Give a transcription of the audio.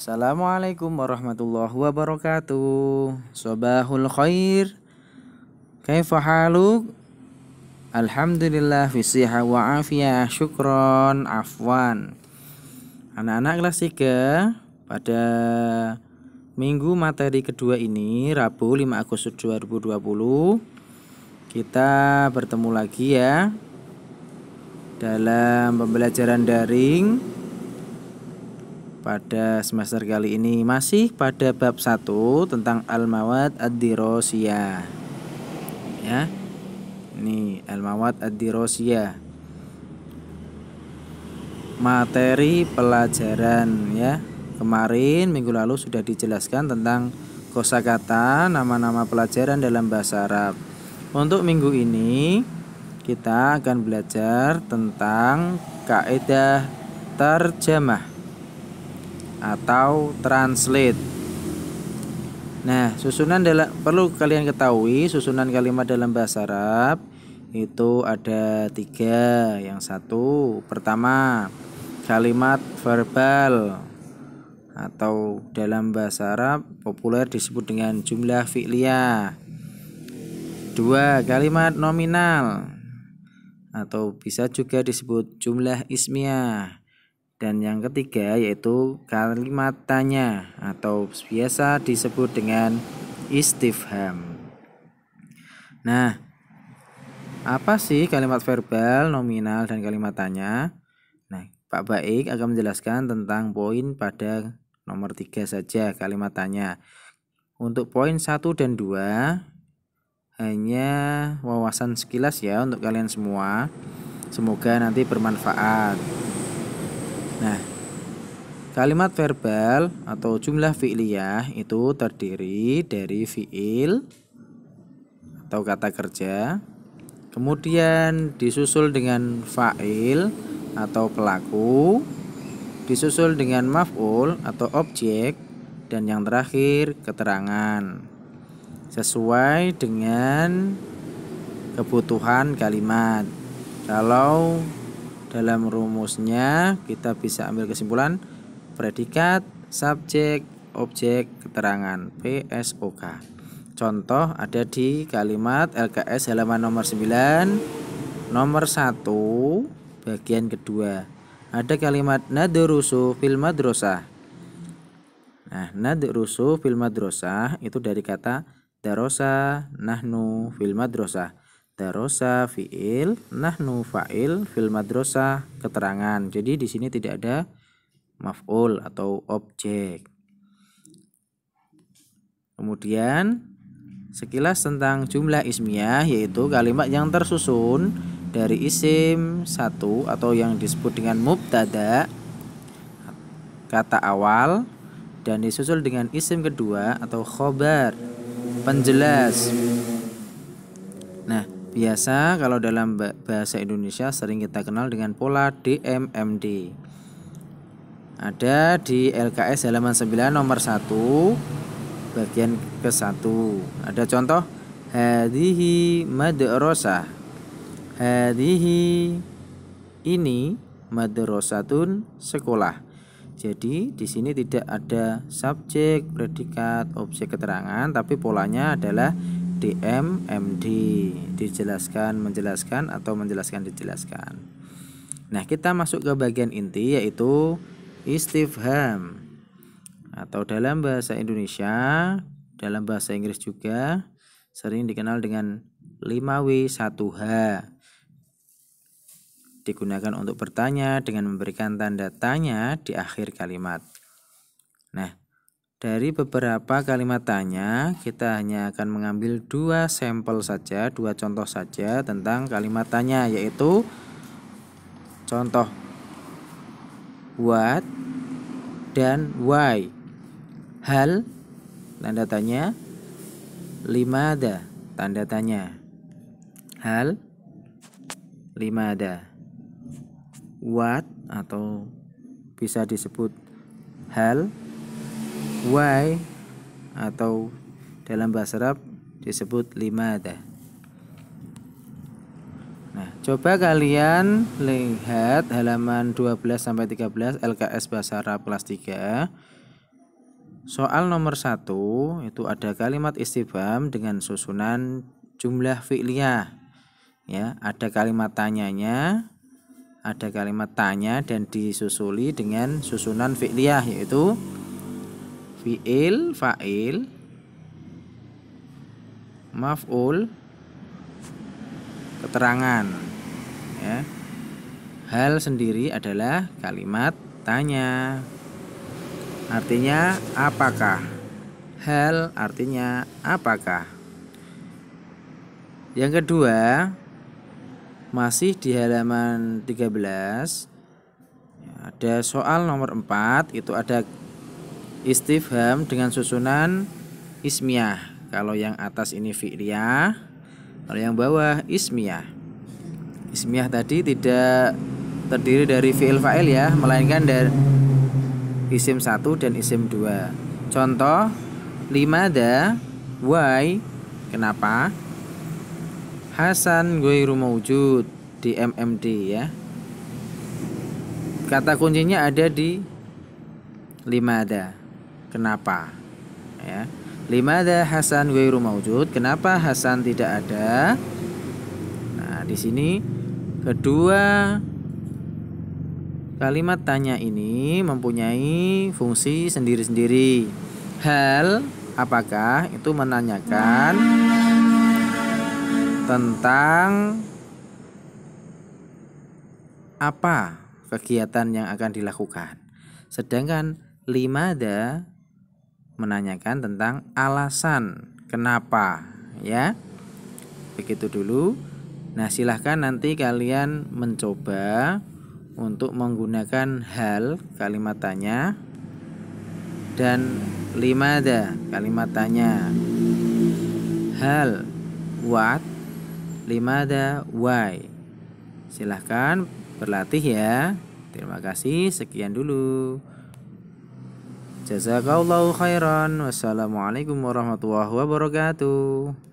Assalamualaikum warahmatullahi wabarakatuh. Sobahul khair. Kaifa haluk? Alhamdulillah fi siha wa afiyah. Syukron afwan. Anak-anak kelas 3 pada minggu materi kedua ini Rabu 5 Agustus 2020 kita bertemu lagi ya dalam pembelajaran daring pada semester kali ini masih pada bab 1 tentang al-mawad ad-dirosiyah. Ya. Ini al-mawad ad-dirosiyah. Materi pelajaran ya. Kemarin minggu lalu sudah dijelaskan tentang kosakata nama-nama pelajaran dalam bahasa Arab. Untuk minggu ini kita akan belajar tentang kaidah terjemah atau translate. Nah, susunan dalam perlu kalian ketahui susunan kalimat dalam bahasa Arab itu ada tiga. Yang satu pertama kalimat verbal atau dalam bahasa Arab populer disebut dengan jumlah fi'liyah. Dua kalimat nominal atau bisa juga disebut jumlah ismiyah. Dan yang ketiga yaitu kalimat tanya atau biasa disebut dengan istifham. Nah, apa sih kalimat verbal, nominal, dan kalimat tanya? Nah, Pak Baik akan menjelaskan tentang poin pada nomor tiga saja kalimat tanya. Untuk poin satu dan dua hanya wawasan sekilas ya untuk kalian semua. Semoga nanti bermanfaat. Nah, kalimat verbal atau jumlah fi'liyah itu terdiri dari fi'il atau kata kerja, kemudian disusul dengan fa'il atau pelaku, disusul dengan maf'ul atau objek, dan yang terakhir keterangan. Sesuai dengan kebutuhan kalimat. Kalau dalam rumusnya kita bisa ambil kesimpulan predikat, subjek, objek, keterangan PSOK. Contoh ada di kalimat LKS halaman nomor 9 nomor 1 bagian kedua. Ada kalimat nadrusu fil madrasah. Nah, nadrusu fil madrasah itu dari kata darosa nahnu fil madrasah darosa fiil nahnu fa'il fil madrasah keterangan. Jadi di sini tidak ada maf'ul atau objek. Kemudian sekilas tentang jumlah ismiyah yaitu kalimat yang tersusun dari isim satu atau yang disebut dengan mubtada kata awal dan disusul dengan isim kedua atau khobar penjelas. Nah Biasa kalau dalam bahasa Indonesia sering kita kenal dengan pola DMMD. Ada di LKS halaman 9 nomor 1 bagian ke-1. Ada contoh hadhihi madrasah. Hadhihi ini madrasatun sekolah. Jadi di sini tidak ada subjek, predikat, objek keterangan, tapi polanya adalah DM MD dijelaskan menjelaskan atau menjelaskan dijelaskan. Nah, kita masuk ke bagian inti yaitu istifham atau dalam bahasa Indonesia, dalam bahasa Inggris juga sering dikenal dengan 5W1H. Digunakan untuk bertanya dengan memberikan tanda tanya di akhir kalimat. Nah, dari beberapa kalimat tanya, kita hanya akan mengambil dua sampel saja, dua contoh saja tentang kalimat tanya, yaitu contoh what dan why. Hal tanda tanya, lima ada tanda tanya. Hal lima ada. What atau bisa disebut hal why atau dalam bahasa Arab disebut limada. Nah, coba kalian lihat halaman 12 sampai 13 LKS bahasa Arab kelas 3. Soal nomor satu itu ada kalimat istifham dengan susunan jumlah fi'liyah. Ya, ada kalimat tanyanya, ada kalimat tanya dan disusuli dengan susunan fi'liyah yaitu fi'il, fa'il, maf'ul, keterangan. Ya. Hal sendiri adalah kalimat tanya. Artinya apakah? Hal artinya apakah? Yang kedua, masih di halaman 13 ada soal nomor 4 itu ada istifham dengan susunan ismiyah. Kalau yang atas ini fi'liyah, kalau yang bawah ismiyah. Ismiyah tadi tidak terdiri dari fi'il fa'il ya, melainkan dari isim 1 dan isim 2 contoh limada why kenapa Hasan ghairu maujud di MMD ya kata kuncinya ada di limada kenapa ya limada Hasan ghairu maujud kenapa Hasan tidak ada nah di sini kedua Kalimat tanya ini mempunyai fungsi sendiri-sendiri. Hal apakah itu menanyakan tentang apa kegiatan yang akan dilakukan. Sedangkan limada menanyakan tentang alasan kenapa ya. Begitu dulu. Nah, silahkan nanti kalian mencoba untuk menggunakan hal kalimat tanya dan limada kalimat tanya hal what limada why. Silahkan berlatih ya. Terima kasih. Sekian dulu jazakallahu khairan. Wassalamualaikum warahmatullahi wabarakatuh